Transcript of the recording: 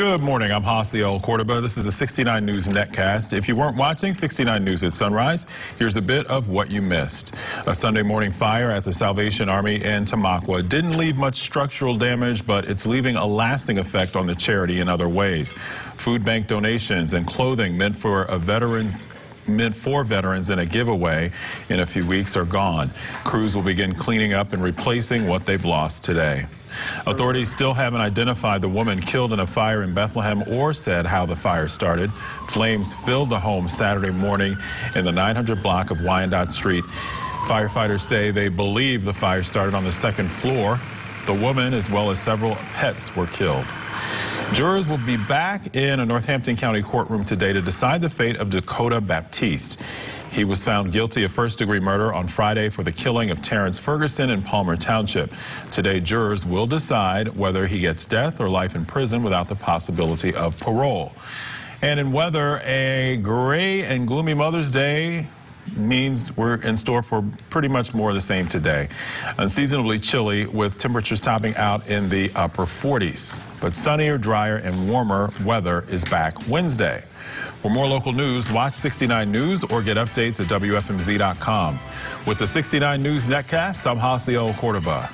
Good morning. I'm Hasiel Cordoba. This is a 69 News Netcast. If you weren't watching 69 News at sunrise, here's a bit of what you missed. A Sunday morning fire at the Salvation Army in Tamaqua didn't leave much structural damage, but it's leaving a lasting effect on the charity in other ways. Food bank donations and clothing meant for a veterans meant for veterans in a giveaway in a few weeks are gone. Crews will begin cleaning up and replacing what they've lost today. Authorities still haven't identified the woman killed in a fire in Bethlehem or said how the fire started. Flames filled the home Saturday morning in the 900 block of Wyandotte Street. Firefighters say they believe the fire started on the second floor. The woman, as well as several pets, were killed. Jurors will be back in a Northampton County courtroom today to decide the fate of Dakota Baptiste. He was found guilty of first-degree murder on Friday for the killing of Terrence Ferguson in Palmer Township. Today, jurors will decide whether he gets death or life in prison without the possibility of parole. And in weather, a gray and gloomy Mother's Day means we're in store for pretty much more of the same today. Unseasonably chilly with temperatures topping out in the upper 40s. But sunnier, drier, and warmer weather is back Wednesday. For more local news, watch 69 News or get updates at WFMZ.com. With the 69 News Netcast, I'm Hasiel Cordoba.